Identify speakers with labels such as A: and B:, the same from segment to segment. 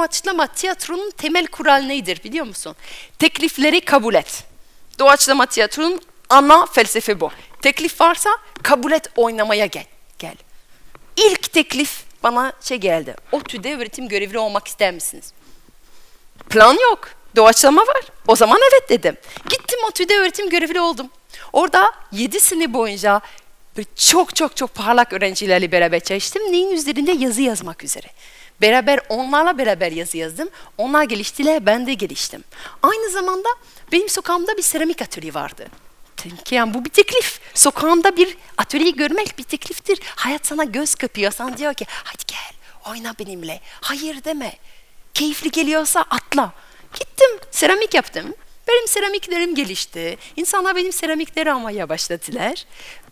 A: doğaçlama tiyatronun temel kural nedir biliyor musun? Teklifleri kabul et. Doğaçlama tiyatronun ana felsefe bu. Teklif varsa kabul et oynamaya gel. gel. İlk teklif bana şey geldi. ODTÜ'de öğretim görevli olmak ister misiniz? Plan yok. Doğaçlama var. O zaman evet dedim. Gittim ODTÜ'de öğretim görevli oldum. Orada 7 sene boyunca çok çok çok parlak öğrencilerle beraber çalıştım. Neyin üzerinde yazı yazmak üzere. Beraber onlarla beraber yazı yazdım. Onlar geliştiler, ben de geliştim. Aynı zamanda benim sokağımda bir seramik atölye vardı. Ki yani bu bir teklif. Sokağında bir atölye görmek bir tekliftir. Hayat sana göz kapıyor. Sana diyor ki hadi gel oyna benimle. Hayır deme. Keyifli geliyorsa atla. Gittim seramik yaptım. Benim seramiklerim gelişti. İnsanlar benim seramikleri almaya başladılar.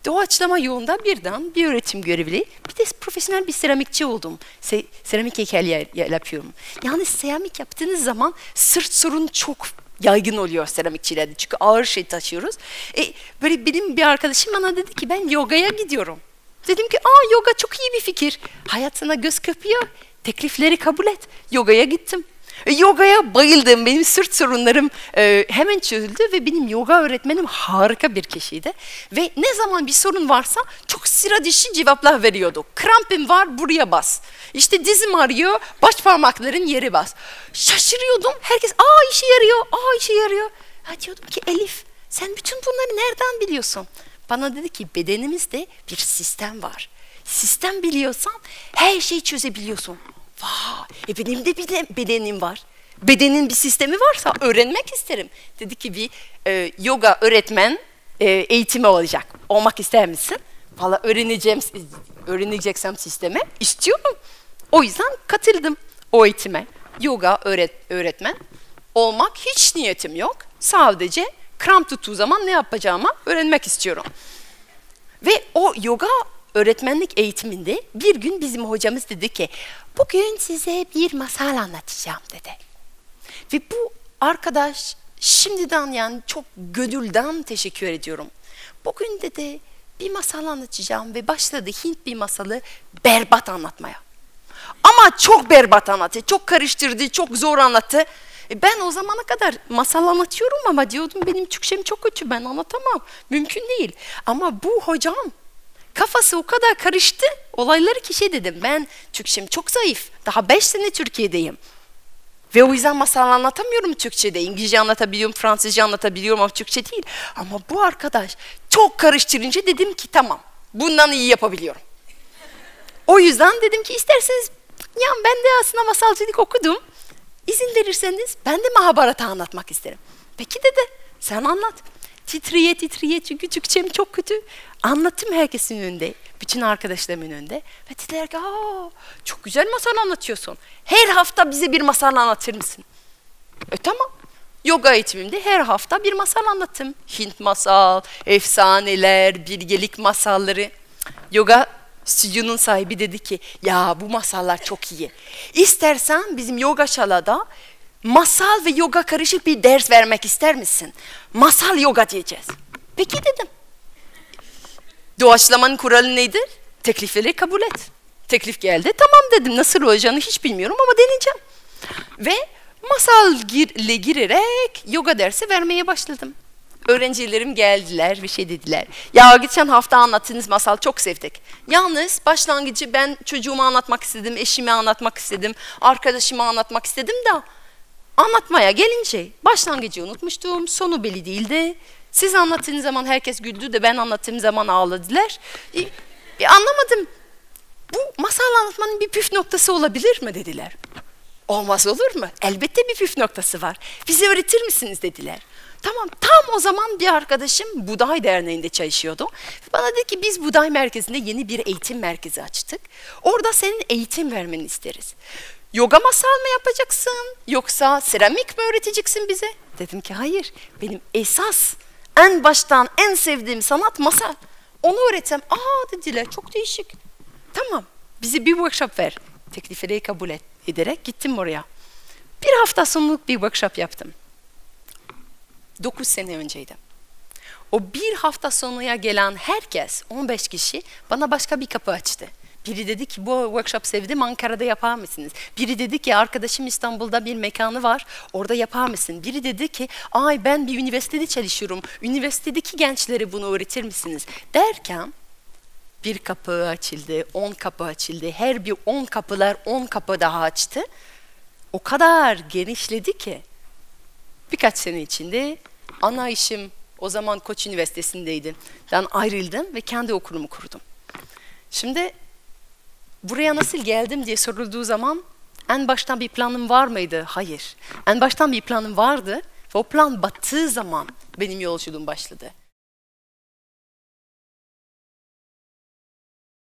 A: Doğaçlama yolunda birden bir öğretim görevli, bir de profesyonel bir seramikçi oldum. Se seramik heykeli yapıyorum. Yani seramik yaptığınız zaman sırt sorun çok yaygın oluyor seramikçilerde çünkü ağır şey taşıyoruz. E, böyle benim bir arkadaşım bana dedi ki ben yogaya gidiyorum. Dedim ki aa yoga çok iyi bir fikir. Hayatına göz kapıyor. Teklifleri kabul et. Yogaya gittim. E, yogaya bayıldım. Benim sırt sorunlarım e, hemen çözüldü ve benim yoga öğretmenim harika bir kişiydi. Ve ne zaman bir sorun varsa çok sıra dışı cevaplar veriyordu. Krampim var buraya bas. İşte dizim ağrıyor baş parmakların yeri bas. Şaşırıyordum. Herkes aa işe yarıyor, aa işe yarıyor. Ha diyordum ki Elif sen bütün bunları nereden biliyorsun? Bana dedi ki bedenimizde bir sistem var. Sistem biliyorsan her şeyi çözebiliyorsun. Vay, e benim de bir bedenim var. Bedenin bir sistemi varsa öğrenmek isterim. Dedi ki bir e, yoga öğretmen e, eğitimi olacak. Olmak ister misin? Valla öğreneceğim, öğreneceksem sisteme istiyorum. O yüzden katıldım o eğitime. Yoga öğret, öğretmen olmak hiç niyetim yok. Sadece kramp tuttuğu zaman ne yapacağımı öğrenmek istiyorum. Ve o yoga öğretmenlik eğitiminde bir gün bizim hocamız dedi ki bugün size bir masal anlatacağım dedi. Ve bu arkadaş şimdiden yani çok gönülden teşekkür ediyorum. Bugün dedi bir masal anlatacağım ve başladı Hint bir masalı berbat anlatmaya. Ama çok berbat anlattı, çok karıştırdı, çok zor anlattı. E ben o zamana kadar masal anlatıyorum ama diyordum benim Türkçem çok kötü ben anlatamam. Mümkün değil. Ama bu hocam Kafası o kadar karıştı. Olayları ki şey dedim ben Türkçem çok zayıf. Daha beş sene Türkiye'deyim. Ve o yüzden masal anlatamıyorum Türkçe'de. İngilizce anlatabiliyorum, Fransızca anlatabiliyorum ama Türkçe değil. Ama bu arkadaş çok karıştırınca dedim ki tamam bundan iyi yapabiliyorum. O yüzden dedim ki isterseniz ya ben de aslında masalcılık okudum. İzin verirseniz ben de Mahabharat'ı anlatmak isterim. Peki dedi sen anlat. Titriye titriye çünkü Türkçem çok kötü. Anlattım herkesin önünde, bütün arkadaşlarımın önünde. Ve dediler ki Aa, çok güzel masal anlatıyorsun. Her hafta bize bir masal anlatır mısın? E tamam. Yoga eğitimimde her hafta bir masal anlattım. Hint masal, efsaneler, bilgelik masalları. Yoga stüdyonun sahibi dedi ki ya bu masallar çok iyi. İstersen bizim yoga şalada masal ve yoga karışık bir ders vermek ister misin? Masal yoga diyeceğiz. Peki dedim. Doğaçlamanın kuralı nedir? Teklifleri kabul et. Teklif geldi. Tamam dedim. Nasıl olacağını hiç bilmiyorum ama deneyeceğim. Ve masal ile girerek yoga dersi vermeye başladım. Öğrencilerim geldiler bir şey dediler. Ya geçen hafta anlattığınız masal çok sevdik. Yalnız başlangıcı ben çocuğuma anlatmak istedim, eşime anlatmak istedim, arkadaşıma anlatmak istedim de anlatmaya gelince başlangıcı unutmuştum, sonu belli değildi. Siz anlattığınız zaman herkes güldü de ben anlattığım zaman ağladılar. E, e, anlamadım. Bu masal anlatmanın bir püf noktası olabilir mi dediler. Olmaz olur mu? Elbette bir püf noktası var. Bize öğretir misiniz dediler. Tamam tam o zaman bir arkadaşım Buday Derneği'nde çalışıyordu. Bana dedi ki biz Buday Merkezi'nde yeni bir eğitim merkezi açtık. Orada senin eğitim vermeni isteriz. Yoga masal mı yapacaksın yoksa seramik mi öğreteceksin bize? Dedim ki hayır benim esas en baştan en sevdiğim sanat masal. Onu öğretsem, aa dediler çok değişik. Tamam bizi bir workshop ver. Teklifleri kabul ederek gittim oraya. Bir hafta sonluk bir workshop yaptım. Dokuz sene önceydi. O bir hafta sonuna gelen herkes, 15 kişi bana başka bir kapı açtı. Biri dedi ki bu workshop sevdim Ankara'da yapar mısınız? Biri dedi ki arkadaşım İstanbul'da bir mekanı var orada yapar mısın? Biri dedi ki ay ben bir üniversitede çalışıyorum. Üniversitedeki gençlere bunu öğretir misiniz? Derken bir kapı açıldı, on kapı açıldı. Her bir on kapılar on kapı daha açtı. O kadar genişledi ki birkaç sene içinde ana işim o zaman Koç Üniversitesi'ndeydim. Ben ayrıldım ve kendi okulumu kurdum. Şimdi buraya nasıl geldim diye sorulduğu zaman en baştan bir planım var mıydı? Hayır. En baştan bir planım vardı ve o plan battığı zaman benim yolculuğum başladı.